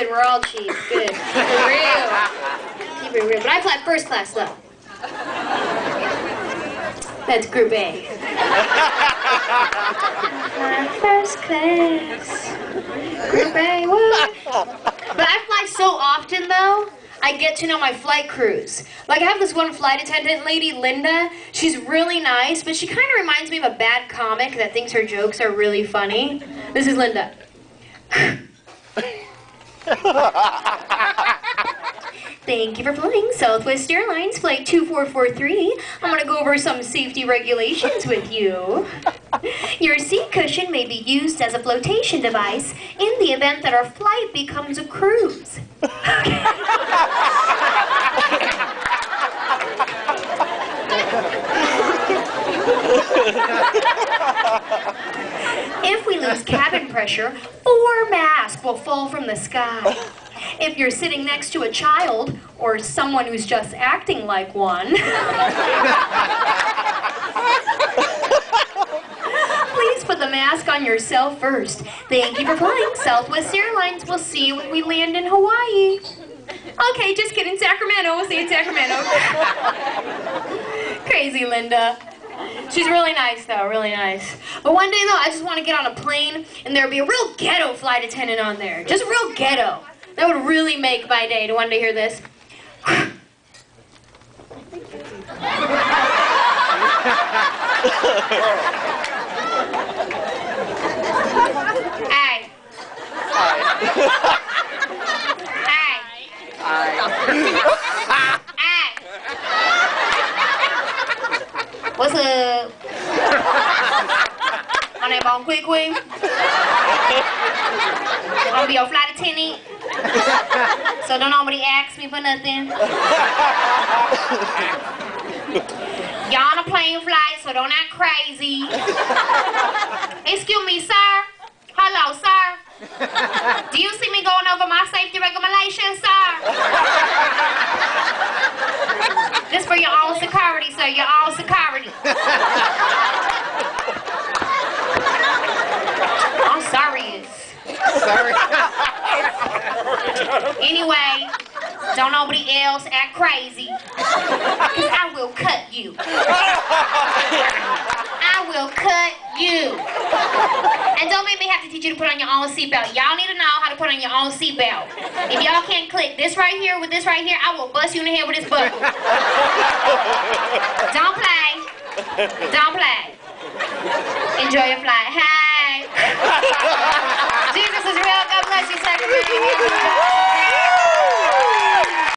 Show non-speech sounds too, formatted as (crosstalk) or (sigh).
good. We're all cheap. Good. Keep it real. Keep it real. But I fly first class though. That's Group A. (laughs) First class. Group A. What? But I fly so often though. I get to know my flight crews. Like I have this one flight attendant lady, Linda. She's really nice, but she kind of reminds me of a bad comic that thinks her jokes are really funny. This is Linda. (laughs) Thank you for flying Southwest Airlines Flight 2443. I'm going to go over some safety regulations with you. Your seat cushion may be used as a flotation device in the event that our flight becomes a cruise. (laughs) If we lose cabin pressure, four masks will fall from the sky. If you're sitting next to a child or someone who's just acting like one, please put the mask on yourself first. Thank you for flying Southwest Airlines. We'll see you when we land in Hawaii. Okay, just kidding. Sacramento. We'll see you in Sacramento. Crazy Linda. She's really nice, though, really nice. But one day, though, I just want to get on a plane and there'll be a real ghetto flight attendant on there. Just real ghetto. That would really make my day to one day hear this. (laughs) Name on Quick Quick. I'm gonna be your flight attendant. So don't nobody ask me for nothing. Y'all on a plane flight, so don't act crazy. Excuse me, sir. Hello, sir. Do you see me going over my safety regulations, sir? This for your own security, sir. Your own security. Anyway, don't nobody else act crazy. Cause I will cut you. I will cut you. And don't make me have to teach you to put on your own seatbelt. Y'all need to know how to put on your own seatbelt. If y'all can't click this right here with this right here, I will bust you in the head with this buckle. Don't play. Don't play. Enjoy your flight. Hey.